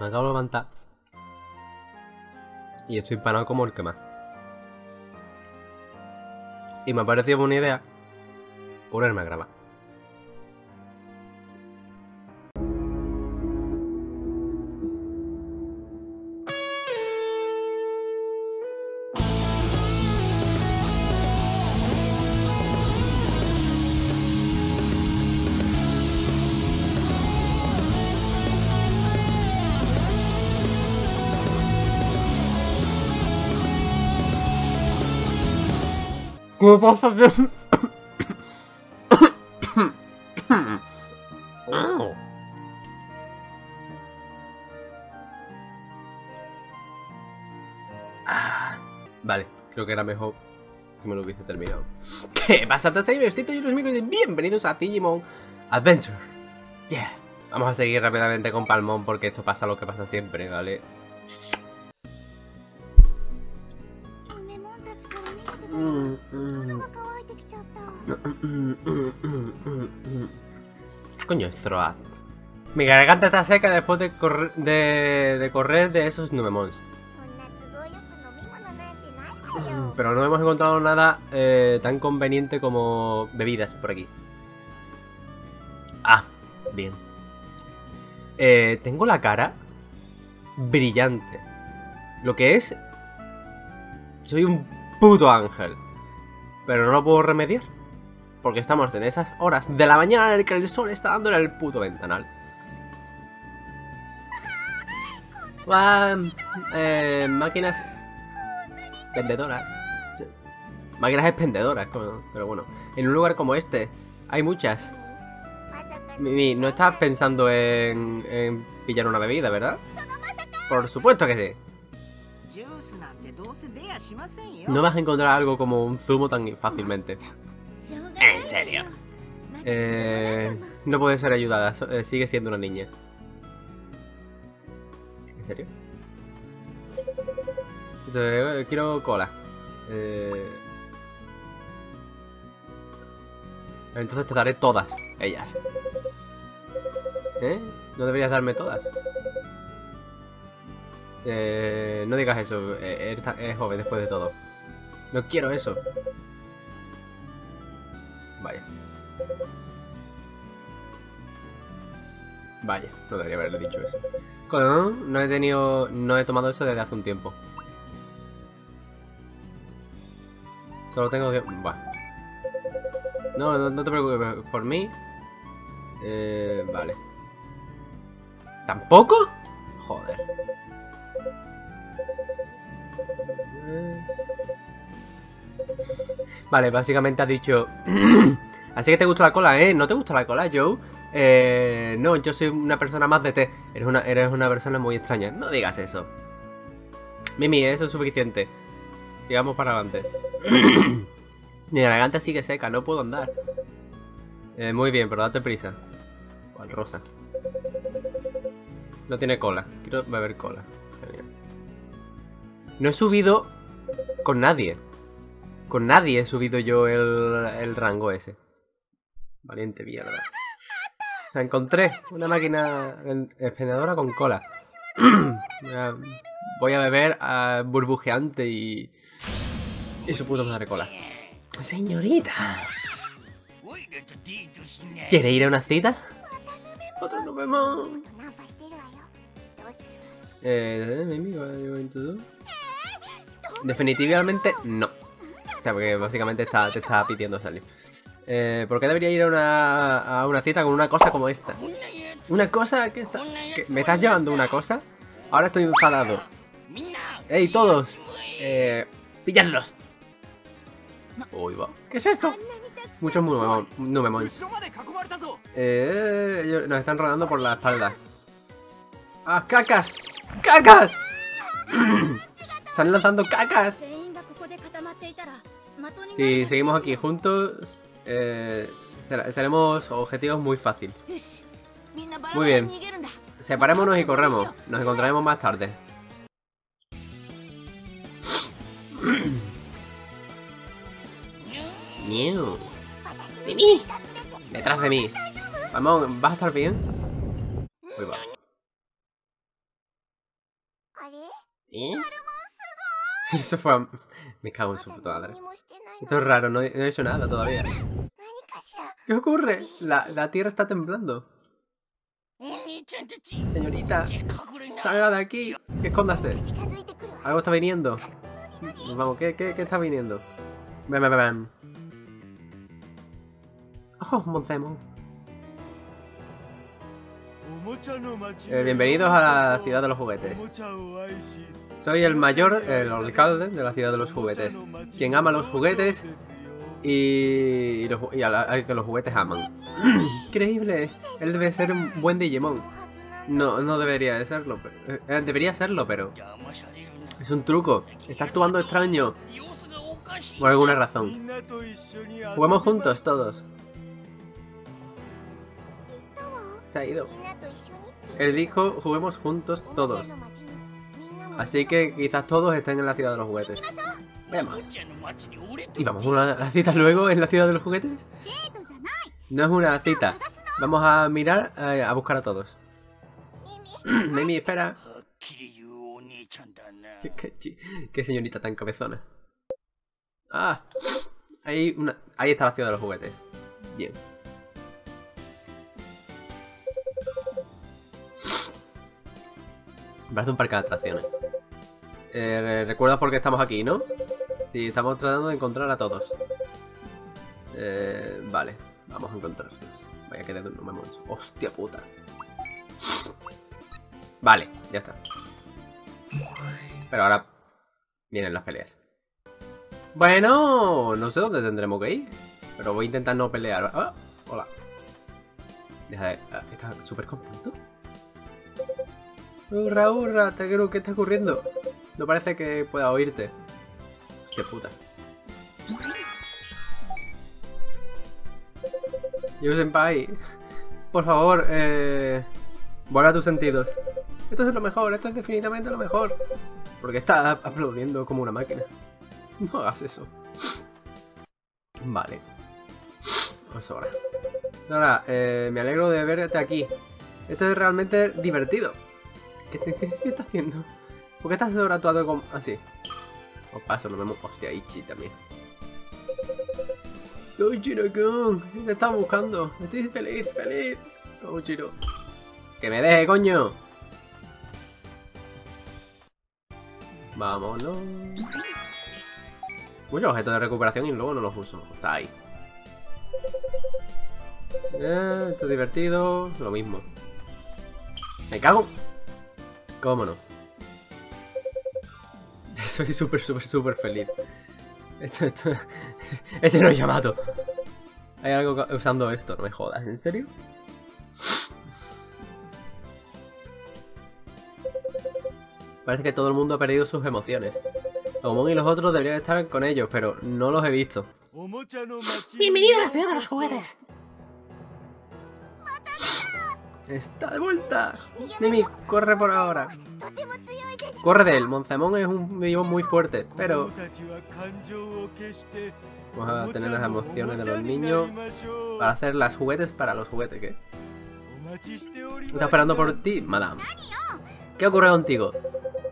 Me acabo de levantar. Y estoy empanado como el que más. Y me ha parecido buena idea ponerme a grabar. ¿Qué pasa? Ah, Vale, creo que era mejor que me lo hubiese terminado. ¿Qué pasa, Tasavers? y los amigos bienvenidos a Digimon Adventure. Yeah. Vamos a seguir rápidamente con Palmón porque esto pasa lo que pasa siempre, ¿vale? ¿Qué coño es Throat? Mi garganta está seca después de, correr de, correr de esos Numemons. Pero no hemos encontrado nada eh, tan conveniente como bebidas por aquí. Ah, bien. Eh, tengo la cara brillante. Lo que es... Soy un puto ángel. Pero no lo puedo remediar. Porque estamos en esas horas de la mañana en el que el sol está dándole el puto ventanal. Eh, máquinas vendedoras. Máquinas expendedoras, pero bueno. En un lugar como este hay muchas. Mimi, no estás pensando en, en pillar una bebida, ¿verdad? Por supuesto que sí. No vas a encontrar algo como un zumo tan fácilmente. En serio. Eh, no puede ser ayudada, eh, sigue siendo una niña. ¿En serio? Eh, quiero cola. Eh... Entonces te daré todas ellas. ¿Eh? ¿No deberías darme todas? Eh, no digas eso, eh, eres, tan- eres joven después de todo. No quiero eso. Vaya. Vaya, no debería haberle dicho eso. Coño, no he tenido. No he tomado eso desde hace un tiempo. Solo tengo que. Va. No, no, no te preocupes por mí. Eh, vale. ¿Tampoco? Joder. Vale, básicamente has dicho. Así que te gusta la cola, ¿eh? ¿No te gusta la cola, Joe? Eh, no, yo soy una persona más de té. Eres una, eres una persona muy extraña. No digas eso. Mimi, eso es suficiente. Sigamos para adelante. Mi garganta sigue seca, no puedo andar. Eh, muy bien, pero date prisa. ¿Cuál rosa? No tiene cola. Quiero beber cola. No he subido con nadie. Con nadie he subido yo el, el rango ese. Valiente mierda. La encontré. Una máquina expendedora con cola. Voy a beber a burbujeante y. Y su puto madre cola. Señorita. ¿Quiere ir a una cita? Otro no vemos. Eh, Definitivamente no. O sea, porque básicamente está, te está pidiendo salir. Eh, ¿Por qué debería ir a una, a una cita con una cosa como esta? ¿Una cosa? ¿Qué está? ¿Me estás llevando una cosa? Ahora estoy enfadado. ¡Ey, todos! Eh, ¡Pilladlos! Uy, va. ¿Qué es esto? Muchos numemons. Eh, nos están rodando por la espalda. ¡Ah, cacas! ¡Cacas! están lanzando cacas. Si seguimos aquí juntos, eh, seremos objetivos muy fáciles. Muy bien. Separémonos y corremos. Nos encontraremos más tarde. ¡De ¡Detrás de mí! Vamos, ¿vas a estar bien? Uy, ¿Eh? Eso fue... A... Me cago en su puta madre. Esto es raro, no he, hecho nada todavía. ¿Qué ocurre? La, la tierra está temblando. Señorita, salga de aquí. Escóndase. Algo está viniendo. Vamos, ¿qué, qué, qué está viniendo? Ven, ven, ven. Oh, Monzemo. Eh, bienvenidos a la ciudad de los juguetes. Soy el mayor, el alcalde de la ciudad de los juguetes. Quien ama los juguetes y, los, y al, que los juguetes aman. Increíble, él debe ser un buen Digimon. No, no debería de serlo. Eh, debería serlo, pero... Es un truco. Está actuando extraño. Por alguna razón. Juguemos juntos todos. Se ha ido. Él dijo, juguemos juntos todos. Así que quizás todos estén en la ciudad de los juguetes. Veamos. ¿Y vamos a una cita luego en la ciudad de los juguetes? No es una cita. Vamos a mirar, eh, a buscar a todos. Nemi, espera. ¿Qué, señorita tan cabezona. Ah, hay una... ahí está la ciudad de los juguetes. Bien. Me parece un parque de atracciones. Eh, ¿Recuerdas por qué estamos aquí, no? Sí, estamos tratando de encontrar a todos. Eh, vale, vamos a encontrarlos. Vaya que no me muero. Hostia puta. Vale, ya está. Pero ahora vienen las peleas. Bueno, no sé dónde tendremos que ir. Pero voy a intentar no pelear. Ah, hola. Deja de... ah, ¿Está súper contento? Hurra, hurra, Takeru, ¿qué está ocurriendo? No parece que pueda oírte. Hostia puta. Yo senpai, por favor, eh, vuelve a tus sentidos. Esto es lo mejor, esto es definitivamente lo mejor. Porque está aplaudiendo como una máquina. No hagas eso. Vale. Pues ahora. Ahora, eh, me alegro de verte aquí. Esto es realmente divertido. ¿Qué, qué, qué estás haciendo? ¿Por qué estás como así? Os paso, no me... Hostia, Ichi también. Toichiro-kun, te estaba buscando. Estoy feliz, feliz. Toichiro. Que me deje, coño. Vámonos. Muchos objetos de recuperación y luego no los uso. Está ahí. Eh, esto es divertido. Lo mismo. Me cago. ¿Cómo no? Soy súper, súper, súper feliz. Esto, esto... Este no es Yamato. Hay algo usando esto, no me jodas. ¿En serio? Parece que todo el mundo ha perdido sus emociones. Omon y los otros deberían estar con ellos, pero no los he visto. Bienvenido a la ciudad de los juguetes. ¡Está de vuelta! Nimi, corre por ahora. Corre de él, Monzamón es un medio muy fuerte, pero... Vamos a tener las emociones de los niños para hacer las juguetes para los juguetes, ¿qué? Está esperando por ti, madame. ¿Qué ocurre contigo?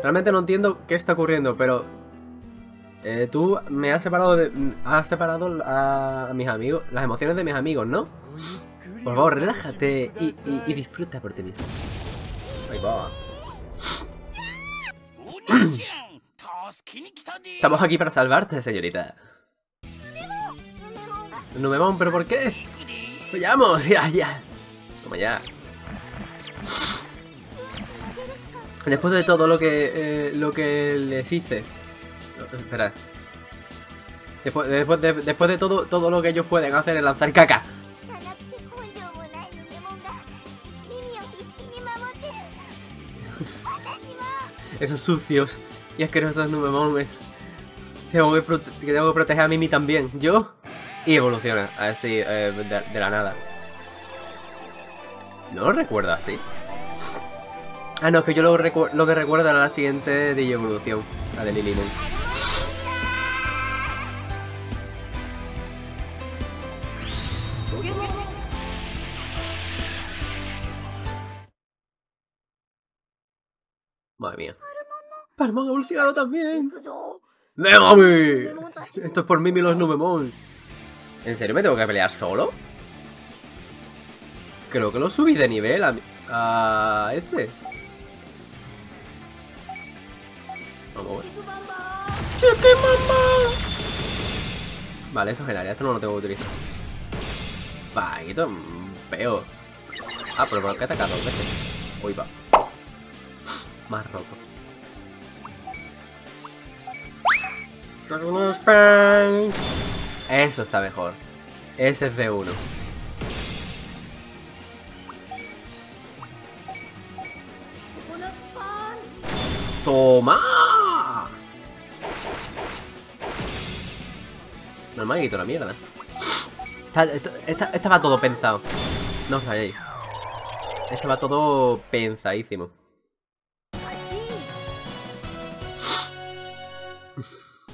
Realmente no entiendo qué está ocurriendo, pero... Eh, tú me has separado de... Has separado a mis amigos... Las emociones de mis amigos, ¿no? Por favor, relájate y, disfruta por ti mismo. Ahí va. Estamos aquí para salvarte, señorita. Numemon, ¿pero por qué? ¡Vayamos! ¡Ya, ya! Toma ya. Después de todo lo que, eh, lo que les hice... Espera. Después, de, después de todo, todo lo que ellos pueden hacer es lanzar caca. Esos sucios y asquerosos Numemones. Tengo que, tengo que proteger a Mimi también. Yo. Y evoluciona. Así, eh, de, la nada. ¿No lo recuerda así? Ah, no, es que yo lo, lo que recuerdo era la siguiente de evolución. La de Lilimon. madre mía. ¡Palmón ha evolucionado también! ¡Megami! Esto es por mí y los Numemon. ¿En serio me tengo que pelear solo? Creo que lo subí de nivel a, a este. Vamos Vale, esto es el área, esto no lo tengo que utilizar. Va, esto es. Ah, pero me que atacar dos veces. Uy, va más roto. Eso está mejor. Ese es de uno. ¡Toma! No me han quitado la mierda. Esta, esta, va todo pensado. No os rayéis. Estaba todo pensadísimo.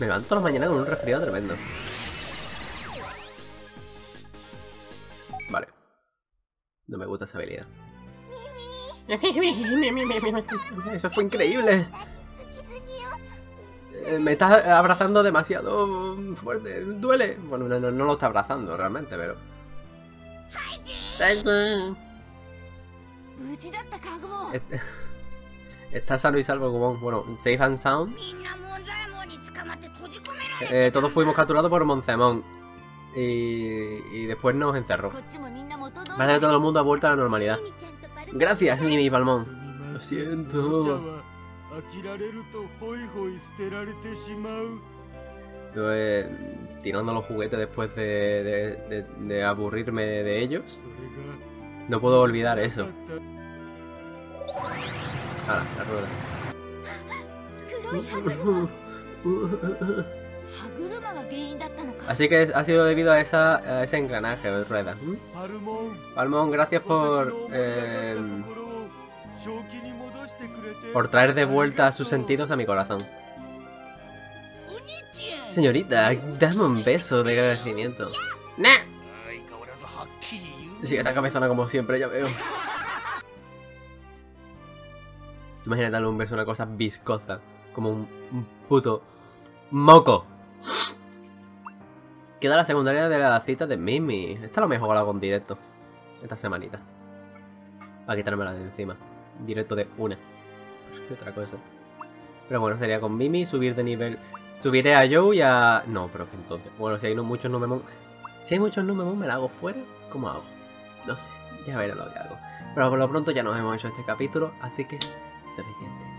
Me levanto la mañana con un resfriado tremendo. Vale. No me gusta esa habilidad. Eso fue increíble. Eh, me estás abrazando demasiado fuerte. Duele. Bueno, no, lo está abrazando realmente, pero... Está sano y salvo, Gumon. Bueno, safe and sound. Eh, todos fuimos capturados por Monzamón y, y, después nos encerró. Parece que todo el mundo ha vuelto a la normalidad. Gracias, Mimi Palmón. Lo siento. Estuve tirando los juguetes después de, de, aburrirme de ellos. No puedo olvidar eso. Ah, la rueda. Uh, uh, uh, Así que ha sido debido a, esa, ese engranaje de rueda. ¿Mm? Palmón, gracias por... Eh, por traer de vuelta sus sentidos a mi corazón. Señorita, dame un beso de agradecimiento. ¡Nah! Sigue tan cabezona como siempre, ya veo. Imagínate darle un beso a una cosa viscosa. Como un, puto moco. Queda la secundaria de la cita de Mimi. Esta lo mejor hago en directo. Esta semanita. Para quitármela de encima. Directo de una. ¿Qué otra cosa? Pero bueno, sería con Mimi, subir de nivel. Subiré a Joe y a. No, pero que entonces. Bueno, si hay muchos Numemon. Si hay muchos Numemon, me la hago fuera. ¿Cómo hago? No sé, ya veré lo que hago. Pero por lo pronto ya nos hemos hecho este capítulo, así que suficiente.